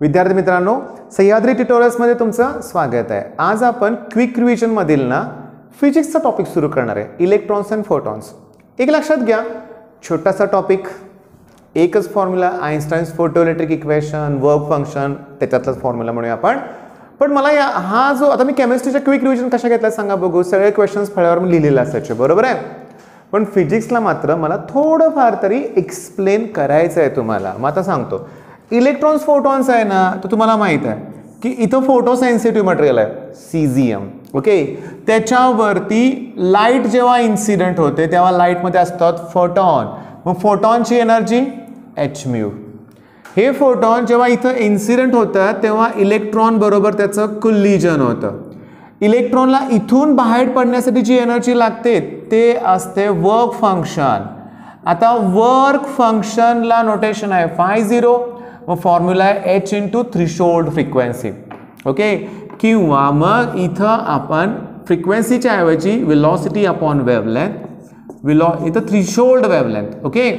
विद्यार्थी मित्रांनो सह्याद्री ट्युटोरियल्समध्ये तुमचं स्वागत आहे. आज आपण क्विक रिव्हिजनमधील ना फिजिक्सचा टॉपिक सुरू करणार आहे. इलेक्ट्रॉन्स अँड फोटॉन्स एक लक्षात घ्या छोटासा टॉपिक एकच formula Einstein's photoelectric equation work function त्याच्यातलाच formula म्हणूया आपण. पण मला या हा जो आता मी केमिस्ट्रीच्या क्विक रिव्हिजन कशा घेतला सांगा बघू. सगळे क्वेश्चन्स फळ्यावर मी लिहिलेले असायचे बरोबर आहे? पण फिजिक्सला मात्र मला थोडंफार तरी एक्सप्लेन करायचं आहे तुम्हाला. मग आता सांगतो. इलेक्ट्रॉन्स फोटॉन्स आहे ना तर तुम्हाला माहीत आहे की इथं फोटो सेन्सिटिव्ह मटेरियल आहे सीझियम ओके त्याच्यावरती लाइट जेव्हा इन्सिडेंट होते तेव्हा लाईटमध्ये असतात फोटॉन मग फोटॉनची एनर्जी एच म्यू हे फोटॉन जेव्हा इथं इन्सिडेंट होतात तेव्हा इलेक्ट्रॉन बरोबर त्याचं कुल्लिजन होतं. इलेक्ट्रॉनला इथून बाहेर पडण्यासाठी जी एनर्जी लागते ते असते वर्क फंक्शन आता वर्क फंक्शनला नोटेशन आहे फाय झिरो मग फॉर्म्युला आहे H into threshold frequency okay किंवा मग इथं आपण फ्रिक्वेन्सीच्या ऐवजी विलॉसिटी अपॉन वेवलेंथ विलॉ इथं थ्रिशोल्ड वेवलेंथ ओके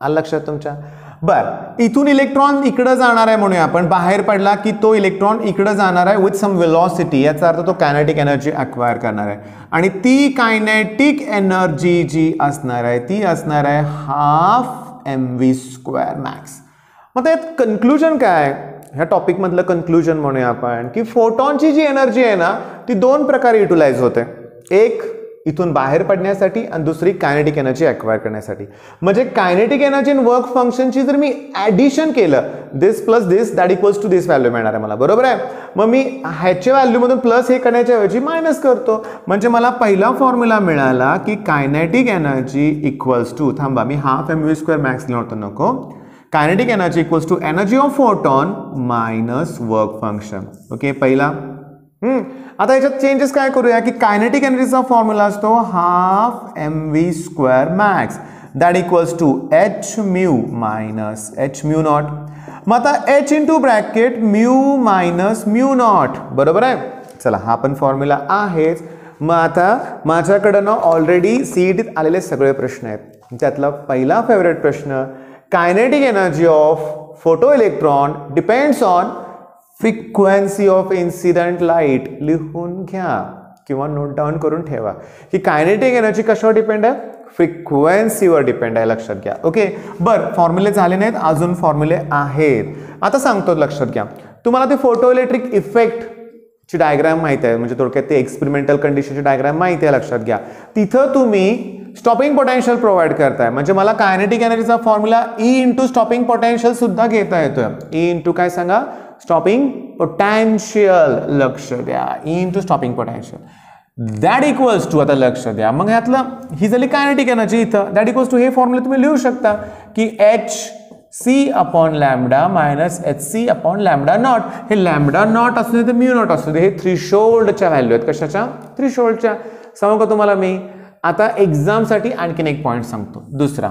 आलं लक्षात तुमच्या? बर. इथून इलेक्ट्रॉन इकडं जाणार आहे म्हणूया आपण. बाहेर पडला की तो इलेक्ट्रॉन इकडं जाणार आहे विथ सम वेलॉसिटी याचा अर्थ तो कायनेटिक एनर्जी अक्वायर करणार आहे. आणि ती कायनेटिक एनर्जी जी असणार आहे ती असणार आहे half M V square max मग त्यात कन्क्लुजन काय? ह्या टॉपिकमधलं कन्क्लुजन म्हणूया आपण की फोटॉनची जी एनर्जी आहे ना ती दोन प्रकारे युटिलाइज होते. एक इथून बाहेर पडण्यासाठी आणि दुसरी कायनेटिक एनर्जी अक्वायर करण्यासाठी. म्हणजे कायनेटिक एनर्जी आणि वर्क फंक्शनची जर मी ॲडिशन केलं this plus this that equals to this value मिळणार आहे मला. बरोबर आहे? मग मी ह्याच्या व्हॅल्यूमधून प्लस हे करण्याच्या ऐवजी मायनस करतो. म्हणजे मला पहिला फॉर्म्युला मिळाला की कायनेटिक एनर्जी इक्वल्स टू थांबा मी half M V square max लिहितो नको. Kinetic energy equals to energy of photon minus work function okay पहिला. आता याच्यात चेंजेस काय करूया की कायनेटिक एनर्जीचा फॉर्म्युला असतो half M V square max that equals to H mu minus H mu not मग आता H into bracket mu minus mu not बरोबर आहे? चला हा पण फॉर्म्युला आहेच. मग आता माझ्याकडं ना ऑलरेडी सीईटीत आलेले सगळे प्रश्न आहेत. त्यातला पहिला फेवरेट प्रश्न kinetic energy of photo electron depends on frequency of incident light लिहून घ्या किंवा नोट डाऊन करून ठेवा. की कायनेटिक एनर्जी कशावर डिपेंड आहे? फ्रिक्वेन्सीवर डिपेंड आहे लक्षात घ्या. ओके बरं फॉर्म्युले झाले नाहीत अजून फॉर्म्युले आहेत. आता सांगतो लक्षात घ्या. तुम्हाला ते फोटो इलेक्ट्रिक इफेक्ट ची डायग्राम माहिती आहे. म्हणजे थोडक्यात ते एक्सपेरिमेंटल कंडिशनची डायग्राम माहिती आहे लक्षात घ्या. तिथं तुम्ही स्टॉपिंग पोटेन्शियल प्रोव्हाइड करताय म्हणजे मला kinetic एनर्जीचा formula E into stopping potential सुद्धा घेता येतोय. E ई इंटू काय सांगा? स्टॉपिंग पोटॅन्शियल लक्ष द्या. E into stopping potential that equals to आता लक्ष द्या. मग ह्यातलं ही झाली कायनेटिक एनर्जी इथं. दॅट इक्वल्स टू हे फॉर्म्युला तुम्ही लिहू शकता की H C upon lambda minus H C upon lambda not हे लॅमडा नॉट असू दे तर म्यू नॉट असू दे हे थ्रीशोल्डच्या व्हॅल्यू आहेत. कशाच्या? थ्रीशोल्डच्या सांगू का तुम्हाला मी? आता एक्झामसाठी आणखीन एक पॉईंट सांगतो. दुसरा.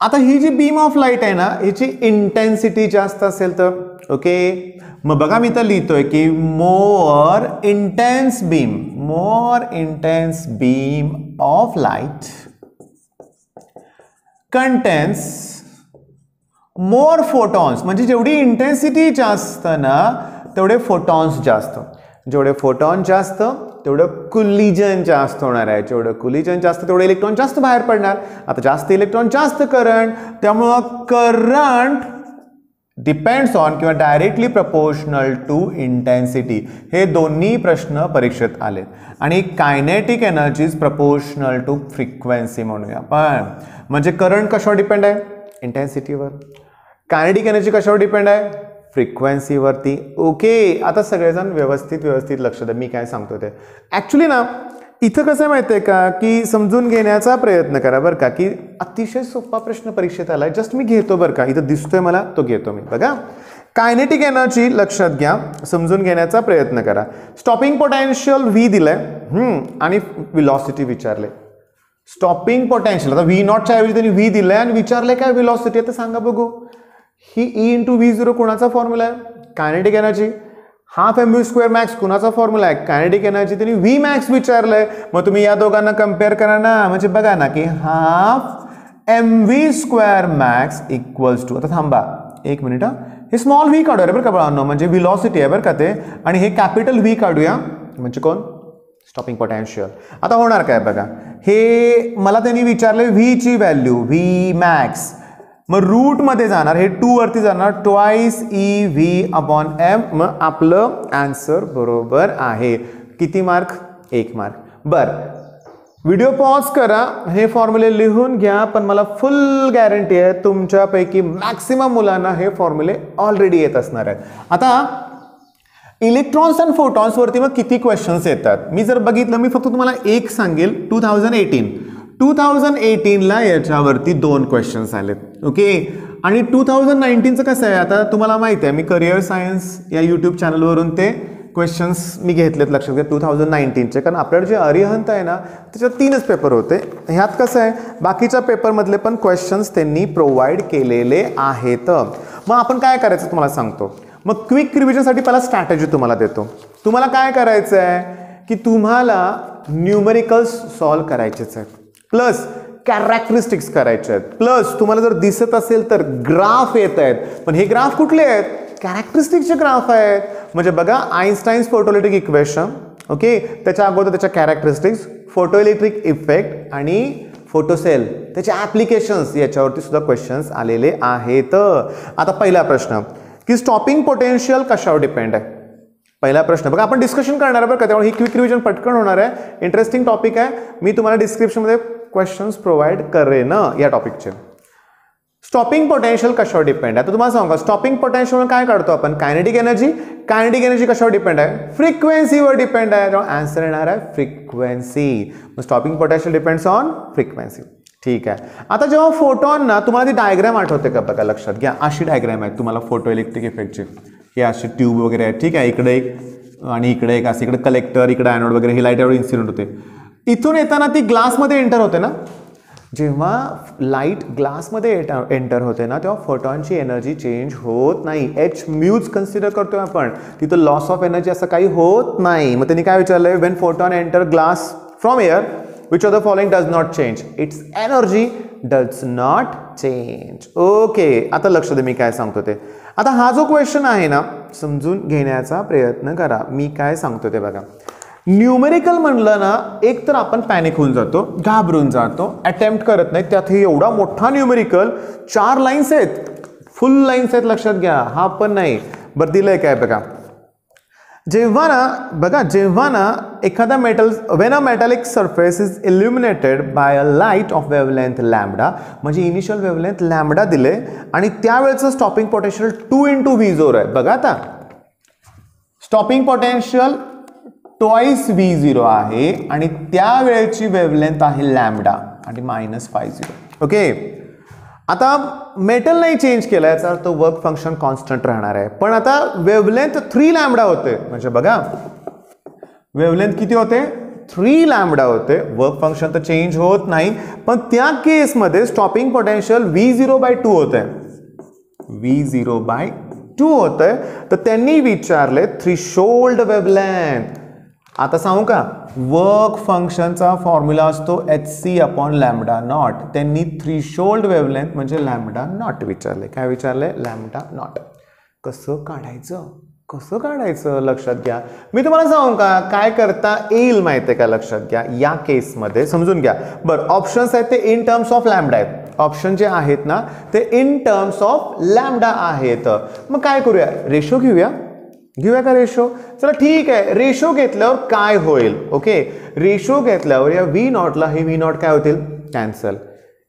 आता ही जी बीम ऑफ लाइट आहे ना ह्याची इंटेन्सिटी जास्त असेल तर ओके मग बघा मी तर लिहितोय की more intense beam more intense beam of light contains more photons म्हणजे जेवढी इंटेन्सिटी जास्त ना तेवढे फोटॉन्स जास्त. जेवढे फोटॉन जास्त तेवढं कुलिजन जास्त होणार आहे. जेवढं कुलिजन जास्त तेवढं इलेक्ट्रॉन जास्त बाहेर पडणार. आता जास्त इलेक्ट्रॉन जास्त करंट त्यामुळं करंट डिपेंड्स ऑन किंवा डायरेक्टली प्रपोर्शनल टू इंटेन्सिटी हे दोन्ही प्रश्न परीक्षेत आलेत. आणि kinetic energy is proportional to frequency म्हणूया. पण म्हणजे करंट कशावर डिपेंड आहे? इंटेन्सिटीवर कायनेटिक एनर्जी कशावर डिपेंड आहे? फ्रिक्वेन्सीवरती. ओके आता सगळेजण व्यवस्थित व्यवस्थित लक्ष द्या. मी काय सांगतो ते. ॲक्च्युली ना इथं कसं माहिती आहे का की समजून घेण्याचा प्रयत्न करा बरं का की अतिशय सोपा प्रश्न परीक्षेत आला जस्ट मी घेतो बरं का. इथं दिसतोय मला तो घेतो मी. बघा. कायनेटिक एनर्जी लक्षात घ्या. समजून घेण्याचा प्रयत्न करा. स्टॉपिंग पोटॅन्शियल व्ही दिलंय. आणि विलॉसिटी विचारले. स्टॉपिंग पोटॅन्शियल आता व्ही नॉटच्या ऐवजी त्यांनी व्ही दिलंय आणि विचारले काय विलॉसिटी आता सांगा बघू. ही ई इंटू व्ही झिरो कोणाचा फॉर्म्युला आहे? Kinetic energy half M V square max कुणाचा फॉर्म्युला आहे? कायनेटिक एनर्जी त्यांनी व्ही मॅक्स विचारलं आहे मग तुम्ही या दोघांना कंपेअर करा ना. म्हणजे बघा ना की half M V square max equals to आता थांबा. एक मिनिट हा. हे स्मॉल व्ही काढूया बरं का बाळांनो. म्हणजे विलॉसिटी आहे बरं का ते. आणि हे कॅपिटल व्ही काढूया. म्हणजे कोण? स्टॉपिंग पोटॅन्शियल आता होणार काय बघा? हे मला त्यांनी विचारले व्हीची व्हॅल्यू व्ही मॅक्स मग रूटमध्ये जाणार हे टू वरती जाणार twice E V upon M मग आपलं आन्सर बरोबर आहे. किती मार्क एक मार्क बरं. व्हिडिओ पॉज करा. हे फॉर्म्युले लिहून घ्या पण मला फुल गॅरंटी आहे तुमच्यापैकी मॅक्सिमम मुलांना हे फॉर्म्युले ऑलरेडी येत असणार आहेत. आता इलेक्ट्रॉन्स अँड फोटॉन्सवरती मग किती क्वेश्चन्स येतात? मी जर बघितलं मी फक्त तुम्हाला एक सांगेल. Two thousand eighteen two thousand एटीनला याच्यावरती दोन क्वेश्चन्स आलेत. ओके आणि टू थाउजंड नाईन्टीनचं कसं आहे? आता तुम्हाला माहिती आहे मी करिअर सायन्स या यूट्यूब चॅनलवरून ते क्वेश्चन्स मी घेतलेत लक्षात घ्या टू थाउजंड नाईन्टीनचे कारण आपल्याकडे जे अरिहंत आहे ना त्याच्यात तीनच पेपर होते. ह्यात कसं आहे बाकीच्या पेपरमधले पण क्वेश्चन्स त्यांनी प्रोव्हाइड केलेले आहेत. मग आपण काय करायचं तुम्हाला सांगतो? मग क्विक रिव्हिजनसाठी पहिला स्ट्रॅटेजी तुम्हाला देतो. तुम्हाला काय करायचं आहे की तुम्हाला न्यूमरिकल्स सॉल्व करायचेच आहेत. प्लस कॅरेक्टरिस्टिक्स करायचे आहेत. प्लस तुम्हाला जर दिसत असेल तर ग्राफ येत आहेत. पण हे ग्राफ कुठले आहेत? कॅरेक्टरिस्टिकचे ग्राफ आहेत. म्हणजे बघा आईन्स्टाईन्स फोटोलेटिक इक्वेशन ओके त्याच्या अगोदर त्याच्या कॅरेक्टरिस्टिक्स फोटोइलेक्ट्रिक इफेक्ट आणि फोटोसेल त्याचे ॲप्लिकेशन्स याच्यावरती सुद्धा क्वेश्चन्स आलेले आहेत. आता पहिला प्रश्न की स्टॉपिंग पोटेन्शियल कशावर डिपेंड आहे? पहिला प्रश्न बघा आपण डिस्कशन करणार आहे बरं का त्यामुळे ही क्विक रिव्हिजन पटकन होणार आहे. इंटरेस्टिंग टॉपिक आहे. मी तुम्हाला डिस्क्रिप्शनमध्ये क्वेश्चन्स प्रोव्हाइड करेन या टॉपिकचे स्टॉपिंग पोटेन्शियल कशावर डिपेंड आहे? तर तुम्हाला सांगा स्टॉपिंग पोटेन्शियल काय काढतो आपण? कायनेटिक एनर्जी कायनेटिक एनर्जी कशावर डिपेंड आहे? फ्रिक्वेन्सीवर डिपेंड आहे. त्यामुळे आन्सर येणार आहे फ्रिक्वेन्सी मग stopping potential depends on frequency ठीक आहे. आता जेव्हा फोटॉन ना तुम्हाला ती डायग्रॅम आठवते का बघा लक्षात घ्या. अशी डायग्रॅम आहे. तुम्हाला फोटो इलेक्ट्रिक इफेक्टची हे अशी ट्यूब वगैरे आहे. ठीक आहे. इकडे एक आणि इकडे एक. असं इकडे कलेक्टर इकडे ॲनोड वगैरे. हे लाइट एवढे इन्सिडेंट होते. इथून येताना ती ग्लासमध्ये एंटर होते ना? जेव्हा लाइट ग्लासमध्ये एंटर होते ना तेव्हा फोटॉनची एनर्जी चेंज होत नाही. एच म्यूज कन्सिडर करतोय आपण. तिथं लॉस ऑफ एनर्जी असं काही होत नाही. मग त्यांनी काय विचारलंय? When photon enter glass from air which of the following does not change its energy does not change okay आता लक्ष दे मी काय सांगतो ते. आता हा जो क्वेश्चन आहे ना समजून घेण्याचा प्रयत्न करा. मी काय सांगतो ते बघा. न्यूमेरिकल म्हणलं ना एक तर आपण पॅनिक होऊन जातो घाबरून जातो अटेम्प्ट करत नाही. त्यात हे एवढा मोठा न्यूमेरिकल चार लाईन्स आहेत. फुल लाईन्स आहेत लक्षात घ्या. हा पण नाही. बरं दिलंय काय बघा? जेव्हा ना बघा जेव्हा ना एखादा metal when a metallic surface is illuminated by a light of wavelength lambda म्हणजे इनिशियल वेवलेंथ लॅमडा दिले आणि त्यावेळेचं stopping potential two into V जोर आहे. बघा आता. Stopping potential twice V zero आहे आणि त्यावेळेची वेवलेंथ आहे लॅमडा आणि मायनस फाय झिरो ओके आता मेटल नाही चेंज केलं याचा अर्थ वर्क फंक्शन कॉन्स्टंट राहणार आहे. पण आता वेवलेंथ थ्री लॅमडा होते. म्हणजे बघा वेवलेंथ किती होते? थ्री लॅमडा होते. वर्क फंक्शन तर चेंज होत नाही. पण त्या केसमध्ये stopping potential V zero by two होत. आहे व्ही झिरो बाय टू होतं. आहे तर त्यांनी विचारले थ्री शोल्ड वेवलेंथ आता सांगू का? वर्क फंक्शनचा फॉर्म्युला असतो H C upon lambda not त्यांनी थ्री शोल्ड वेवलेंथ म्हणजे लॅमडा नॉट विचारले. काय विचारले? लॅमडा नॉट कसं काढायचं? कसं काढायचं? लक्षात घ्या. मी तुम्हाला सांगू का? काय करता येईल माहिती आहे का? लक्षात घ्या. या केसमध्ये समजून घ्या. बरं ऑप्शन्स आहेत ते इन टर्म्स ऑफ लॅमडा आहेत. ऑप्शन जे आहेत ना ते इन टर्म्स ऑफ लॅमडा आहेत. मग काय करूया? रेशो घेऊया. घेऊया का रेशो? चला ठीक आहे. रेशो घेतल्यावर काय होईल? ओके रेशो घेतल्यावर या व्ही नॉटला हे व्ही नॉट काय होतील? कॅन्सल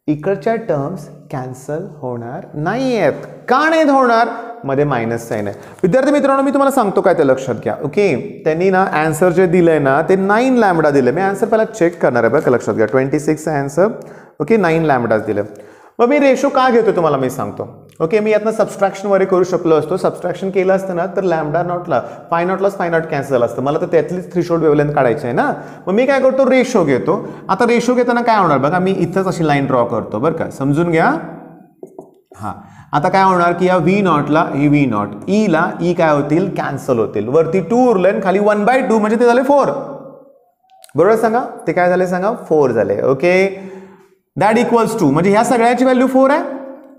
इकडच्या टर्म्स कॅन्सल होणार नाही आहेत का नाहीत होणार? मध्ये मायनस साईन आहे. विद्यार्थी मित्रांनो मी तुम्हाला सांगतो काय ते लक्षात घ्या. ओके त्यांनी ना अँसर जे दिलंय ना ते नाईन लॅमडा दिले मी अँसर पहिला चेक करणार आहे बरं का लक्षात घ्या. Twenty six answer okay nine लॅमडाच दिलं मग मी रेशो का घेतो तुम्हाला मी सांगतो. ओके मी यातनं सबस्ट्रॅक्शन वगैरे करू शकलो असतो. सबस्ट्रॅक्शन केलं असतं ना तर लॅमडा नॉटला फाय नॉटलाच फाय नॉट कॅन्सल असतं. मला तर त्यातलीच थ्री शोल्ड वेवलेंथ आहे ना. मग मी काय करतो? रेशो घेतो. आता रेशो घेताना काय होणार? बघा मी इथंच अशी लाईन ड्रॉ करतो बरं का. समजून घ्या. हां. आता काय होणार की या व्ही नॉटला ही व्ही नॉट ईला ई काय होतील? कॅन्सल होतील. वरती टू उरले खाली वन बाय टू म्हणजे ते झाले फोर बरोबर सांगा? ते काय झाले सांगा? फोर झाले. ओके दॅट इक्वल्स टू म्हणजे ह्या सगळ्याची व्हॅल्यू फोर आहे.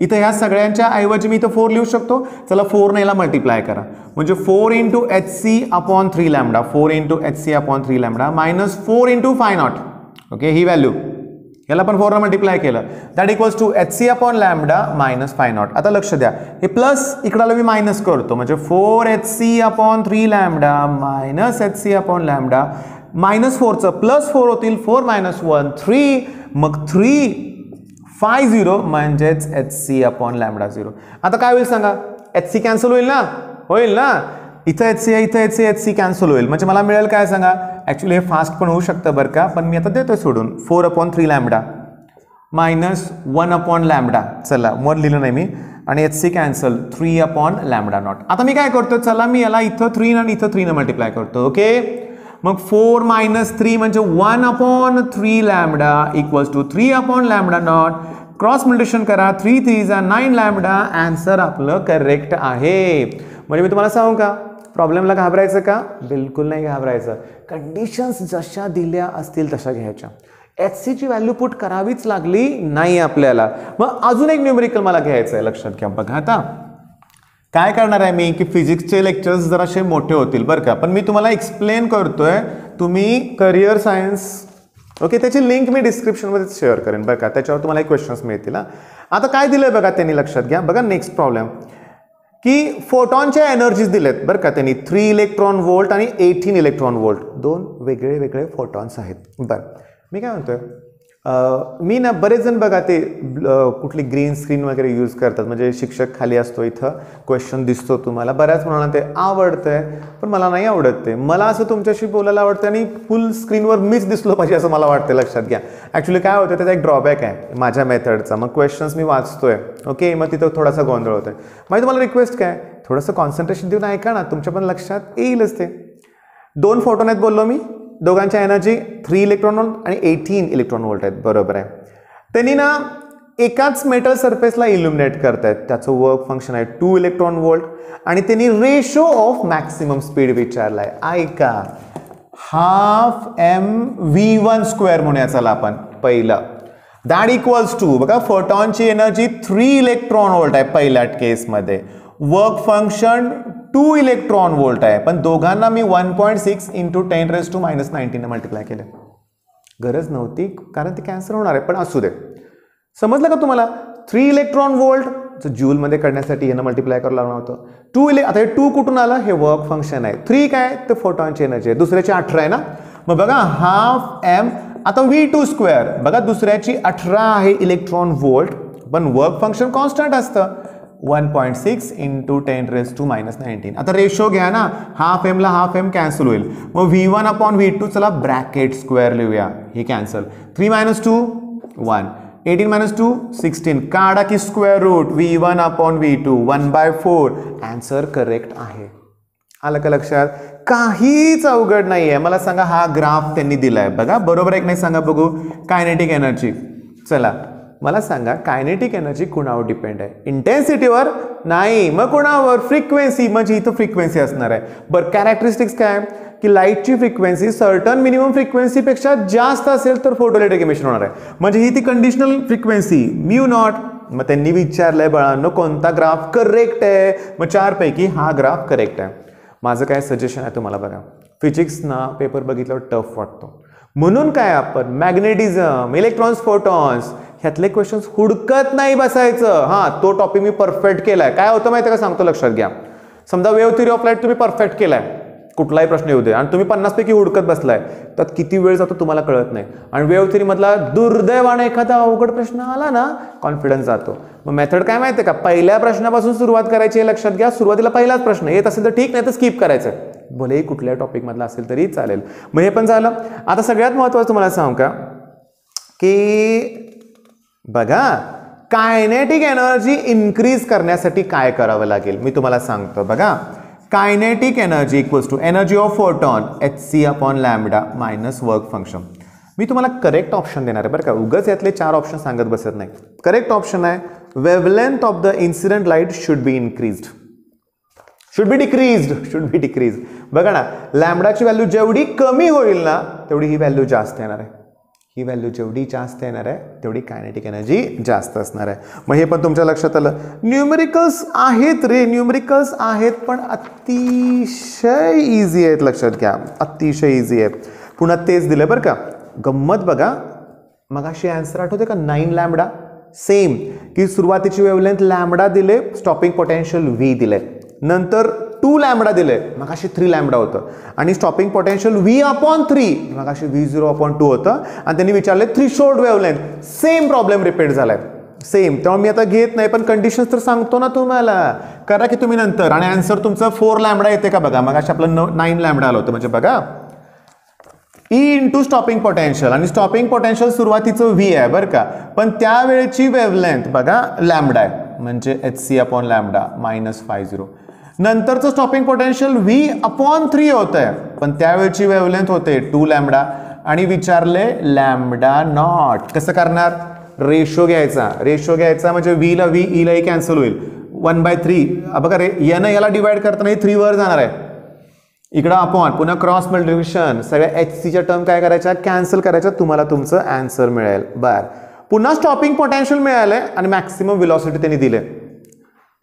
इथं ह्या सगळ्यांच्या ऐवजी मी इथं फोर लिहू शकतो. चला फोर याला मल्टिप्लाय करा. म्हणजे four into H C upon three lambda four into H C upon three lambda minus four into phi not okay he value याला पण फोरनं मल्टिप्लाय केलं. That equals to H C upon lambda minus phi not आता लक्ष द्या. हे plus इकडाला मी minus करतो. म्हणजे four H C upon three lambda minus H C upon lambda minus फोरचं plus four होतील. फोर मायनस वन थ्री मग three phi zero म्हणजेच H C upon lambda zero आता काय होईल सांगा? एच सी कॅन्सल होईल ना? होईल ना? इथं एच सी आहे इथं H C H C cancel होईल. म्हणजे मला मिळेल काय सांगा? ॲक्च्युली हे फास्ट पण होऊ शकतं बरं का पण मी आता देतो सोडून. Four upon three lambda minus one upon lambda चला वर लिहिलं नाही मी. आणि H C cancel three upon lambda naught आता मी काय करतो चला मी याला इथं थ्री आणि इथं थ्रीनं मल्टिप्लाय करतो ओके मग फोर मायनस थ्री म्हणजे one upon three lambda equals to three upon lambda naught. Cross multiplication करा. थ्री थ्री जा नाईन लॅमडा. आन्सर आपलं करेक्ट आहे. म्हणजे मी तुम्हाला सांगू का? प्रॉब्लेमला घाबरायचं का? बिलकुल नाही घाबरायचं. कंडिशन्स जशा दिल्या असतील तशा घ्यायच्या. एच सीची व्हॅल्यू पुट करावीच लागली नाही आपल्याला. मग अजून एक न्यूमेरिकल मला घ्यायचं आहे लक्षात घ्या. बघा आता. काय करणार आहे मी? की फिजिक्सचे लेक्चर्स जरासे मोठे होतील बरं का. पण मी तुम्हाला एक्सप्लेन करतोय. तुम्ही करिअर सायन्स ओके त्याची लिंक मी डिस्क्रिप्शनमध्ये शेअर करेन बरं का. त्याच्यावर तुम्हाला एक क्वेश्चन्स मिळतील हा. आता काय दिलं बघा त्यांनी लक्षात घ्या. बघा नेक्स्ट प्रॉब्लेम की फोटॉनच्या एनर्जीज दिलेत बरं का त्यांनी. थ्री इलेक्ट्रॉन वोल्ट आणि एटीन इलेक्ट्रॉन वोल्ट दोन वेगळे वेगळे फोटॉन्स आहेत. बरं. मी काय म्हणतोय? मी ना बरेच जण बघा ते कुठली ग्रीन स्क्रीन वगैरे यूज करतात. म्हणजे शिक्षक खाली असतो इथं क्वेश्चन दिसतो तुम्हाला. बऱ्याच मुलांना ते आवडतं आहे पण मला नाही आवडत ते. मला असं तुमच्याशी बोलायला आवडतं आणि फुल स्क्रीनवर मीच दिसलो पाहिजे असं मला वाटतं लक्षात घ्या. ॲक्च्युली काय होतं त्याचा एक ड्रॉबॅक आहे माझ्या मेथडचा मग क्वेश्चन्स मी वाचतोय. ओके मग तिथं थोडासा गोंधळ होतोय. माझी तुम्हाला रिक्वेस्ट काय? थोडंसं कॉन्सन्ट्रेशन देऊन ऐका ना. तुमच्या पण लक्षात येईलच ते. दोन फोटोन आहेत बोललो मी. दोघांच्या एनर्जी थ्री इलेक्ट्रॉन वोल्ट आणि एटीन इलेक्ट्रॉन वोल्ट आहेत. बरोबर आहे. त्यांनी ना एकाच मेटल सरफेसला इल्युमिनेट करतायत. त्याचं वर्क फंक्शन आहे टू इलेक्ट्रॉन वोल्ट आणि त्यांनी रेशो ऑफ मॅक्सिमम स्पीड विचारलाय. ऐका half M V one square म्हणूया चला आपण. पहिलं. दॅट इक्वल्स टू बघा फोटॉनची एनर्जी थ्री इलेक्ट्रॉन वोल्ट आहे पहिल्या केसमध्ये work function two electron volt आहे. पण दोघांना मी one point six into ten raise to minus नाईन्टीनं multiply केलं. गरज नव्हती कारण ते कॅन्सर होणार आहे पण असू दे. समजलं का तुम्हाला? थ्री इलेक्ट्रॉन वोल्ट जूलमध्ये करण्यासाठी यानं मल्टिप्लाय करावं लागणार होतं. टू इले आता हे टू कुठून आलं? हे वर्क फंक्शन आहे. थ्री काय? ते फोटॉनची एनर्जी आहे. दुसऱ्याची अठरा आहे ना? मग बघा हाफ एम आता व्ही टू स्क्वेअर बघा दुसऱ्याची अठरा आहे इलेक्ट्रॉन वोल्ट पण वर्क फंक्शन कॉन्स्टंट असतं. One point six into ten raise to minus nineteen आता रेशो घ्या ना. हाफ एमला हाफ एम कॅन्सल होईल. मग V one upon V two चला ब्रॅकेट स्क्वेअर लिहूया. हे cancel three minus two one eighteen minus two sixteen काढा की square root V one upon V two one by four answer correct आहे. आलं का लक्षात? काहीच अवघड नाही आहे मला सांगा हा ग्राफ त्यांनी दिला आहे बघा बरोबर एक नाही सांगा बघू? कायनेटिक एनर्जी चला. मला सांगा कायनेटिक एनर्जी कुणावर डिपेंड आहे? इंटेन्सिटीवर नाही. मग कुणावर? फ्रिक्वेन्सी म्हणजे इथं फ्रिक्वेन्सी असणार आहे. बरं कॅरेक्टरिस्टिक्स काय की लाईटची फ्रिक्वेन्सी सर्टन मिनिमम फ्रिक्वेन्सीपेक्षा जास्त असेल तर फोटोलेटिक इमिशन होणार आहे. म्हणजे ही ती कंडिशनल फ्रिक्वेन्सी म्यू नॉट मग त्यांनी विचारलंय बाळांनो कोणता ग्राफ करेक्ट आहे? मग चारपैकी हा ग्राफ करेक्ट आहे. माझं काय सजेशन आहे तुम्हाला बघा. फिजिक्स ना पेपर बघितल्यावर टफ वाटतो. म्हणून काय आपण? मॅग्नेटिझम इलेक्ट्रॉन्स फोटॉन्स ह्यातले क्वेश्चन्स हुडकत नाही बसायचं. हां तो टॉपिक मी परफेक्ट केलाय. काय होतं माहिती का? सांगतो लक्षात घ्या. समजा वेव थिअरी ऑफ लाइट तुम्ही परफेक्ट केलाय. कुठलाही प्रश्न येऊ दे. आणि तुम्ही पन्नासपैकी हुडकत बसलाय. तर किती वेळ जातो तुम्हाला कळत नाही. आणि वेव थिअरीमधला दुर्दैवाने एखादा अवघड प्रश्न आला ना कॉन्फिडन्स जातो. मग मेथड काय माहिती का? पहिल्या प्रश्नापासून सुरुवात करायची हे लक्षात घ्या. सुरुवातीला पहिलाच प्रश्न. येत असेल तर ठीक नाही तर स्किप करायचं भलेही कुठल्या टॉपिकमधला असेल तरी चालेल. मग हे पण झालं. आता सगळ्यात महत्त्वाचं तुम्हाला सांगू का? की बघा कायनेटिक एनर्जी इन्क्रीज करण्यासाठी काय करावं लागेल? मी तुम्हाला सांगतो. बघा kinetic energy equals to energy of photon H C upon lambda minus work function मी तुम्हाला करेक्ट ऑप्शन देणार आहे. बरं का उगच यातले चार ऑप्शन सांगत बसत नाही. करेक्ट ऑप्शन आहे wavelength of the incident light should be increased should be decreased should be decrease बघा ना लॅमडाची व्हॅल्यू जेवढी कमी होईल ना तेवढी ही व्हॅल्यू जास्त येणार आहे. ही व्हॅल्यू जेवढी जास्त येणार आहे तेवढी कायनेटिक एनर्जी जास्त असणार आहे. मग हे पण तुमच्या लक्षात आलं. न्यूमेरिकल्स आहेत रे न्यूमेरिकल्स आहेत पण अतिशय इझी आहेत लक्षात घ्या. अतिशय इझी आहे पुन्हा तेच दिलं बरं का. गंमत बघा. मग अशी ॲन्सर आठवते का? नाईन लॅमडा सेम की सुरुवातीची वेवलेंथ लॅमडा दिले स्टॉपिंग पोटेन्शियल व्ही दिले. नंतर टू लॅमडा दिले मग अशी थ्री लॅमडा होतं. आणि stopping potential V upon three मग अशी व्ही झिरो अपॉन टू होतं. आणि त्यांनी विचारले three short wavelength same problem repeat झालाय. सेम तेव्हा मी आता घेत नाही पण कंडिशन्स तर सांगतो ना तुम्हाला. करा की तुम्ही नंतर. आणि आन्सर तुमचं फोर लॅमडा येते का बघा. मग अशी आपलं नाईन लॅमडा आलं होतं. म्हणजे बघा. ई इंटू स्टॉपिंग पोटेन्शियल आणि स्टॉपिंग पोटेन्शियल सुरुवातीचं व्ही आहे बरं का. पण त्यावेळेची वेवलेंथ बघा लॅमडा आहे. म्हणजे H C upon lambda minus phi zero नंतरचं stopping potential V upon three होतं आहे पण त्यावेळची वेवलेंथ होते टू लॅमडा आणि विचारले लॅमडा नॉट कसं करणार? रेशो घ्यायचा. रेशो घ्यायचा म्हणजे व्हीला व्ही ईलाही e कॅन्सल होईल. वन बाय थ्री बघा रे e यानं याला डिवाइड करताना थ्री वर जाणार आहे. इकडं अपॉन पुन्हा क्रॉस मल्टिप्लिकेशन सगळ्या एच सीच्या टर्म काय करायच्या? कॅन्सल करायच्या. तुम्हाला तुमचं अँसर मिळेल. बर. पुन्हा स्टॉपिंग पोटेन्शियल मिळालंय आणि मॅक्सिमम विलॉसिटी त्यांनी दिले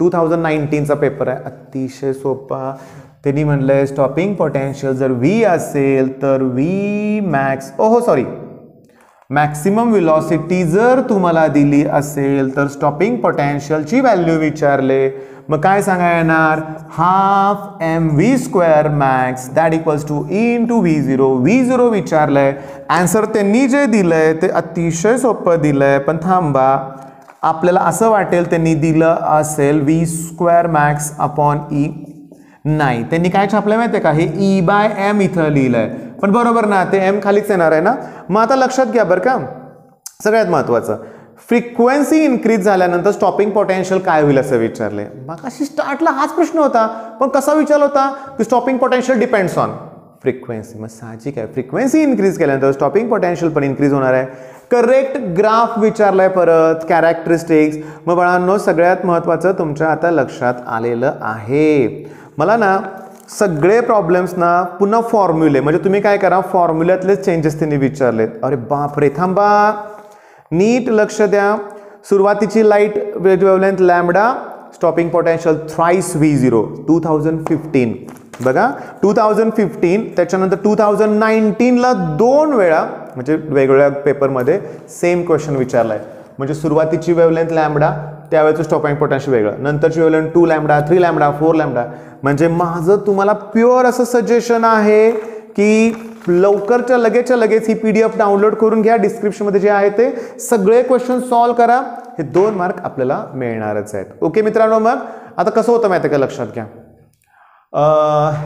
टू थाउजंड नाईन्टीनचा पेपर आहे. अतिशय सोपा. त्यांनी म्हणलंय स्टॉपिंग पोटेन्शियल जर व्ही असेल तर व्ही मॅक्स ओ हो सॉरी मॅक्सिमम विलॉसिटी जर तुम्हाला दिली असेल तर स्टॉपिंग पोटेन्शियलची व्हॅल्यू विचारले. मग काय सांगा half M V square max that equals to into V zero V zero विचारलंय. Answer त्यांनी जे दिलंय, ते अतिशय सोपं पण थांबा. आपल्याला असं वाटेल त्यांनी दिलं असेल V square max upon E नाही. त्यांनी काय छापलं माहिती आहे का? हे ई बाय एम इथं लिहिलंय. पण बरोबर ना ते एम खालीच येणार आहे ना? मग आता लक्षात घ्या बरं का. सगळ्यात महत्त्वाचं फ्रिक्वेन्सी इन्क्रीज झाल्यानंतर स्टॉपिंग पोटेन्शियल काय होईल असं विचारले. मग अशी स्टार्टला हाच प्रश्न होता. पण कसा विचार होता? की stopping potential depends on frequency मग साहजिक आहे. फ्रिक्वेन्सी इन्क्रीज केल्यानंतर स्टॉपिंग पोटेन्शियल पण इन्क्रीज होणार आहे. करेक्ट ग्राफ विचारलाय परत कॅरेक्टरिस्टिक्स मग बाळांनो सगळ्यात महत्त्वाचं तुमच्या आता लक्षात आलेलं आहे. मला ना सगळे प्रॉब्लेम्स ना पुन्हा फॉर्म्युले म्हणजे तुम्ही काय करा फॉर्म्युल्यातलेच चेंजेस त्यांनी विचारलेत. अरे बापरे थांबा. नीट लक्ष द्या. सुरुवातीची light wavelength lambda stopping potential thrice V zero two thousand fifteen बघा टू थाउजंड फिफ्टीन त्याच्यानंतर टू थाउजंड नाईन्टीनला दोन वेळा म्हणजे वेगवेगळ्या पेपरमध्ये सेम क्वेश्चन विचारलाय. म्हणजे सुरुवातीची वेवलेंथ लॅमडा त्यावेळेचं स्टॉपिंग पोटेन्शियल वेगळं. नंतरची wavelength two lambda three lambda four lambda म्हणजे माझं तुम्हाला प्युअर असं सजेशन आहे की लवकरच्या लगेचच्या लगेच ही पी डी एफ डाउनलोड करून घ्या. डिस्क्रिप्शनमध्ये जे आहे ते सगळे क्वेश्चन सॉल्व करा. हे दोन मार्क आपल्याला मिळणारच आहेत. ओके मित्रांनो मग आता कसं होतं माहिती आहे का? लक्षात घ्या.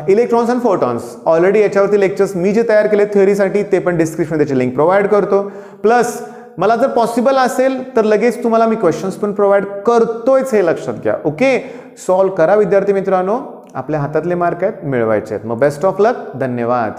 इलेक्ट्रॉन्स अँड फोटॉन्स ऑलरेडी याच्यावरती लेक्चर्स मी जे तयार केले थेअरीसाठी ते पण डिस्क्रिप्शन त्याची लिंक प्रोव्हाइड करतो. प्लस मला जर पॉसिबल असेल तर लगेच तुम्हाला मी क्वेश्चन्स पण प्रोव्हाइड करतोयच हे लक्षात घ्या. ओके सॉल्व करा विद्यार्थी मित्रांनो. आपल्या हातातले मार्क आहेत मिळवायचे आहेत. मग बेस्ट ऑफ लक धन्यवाद.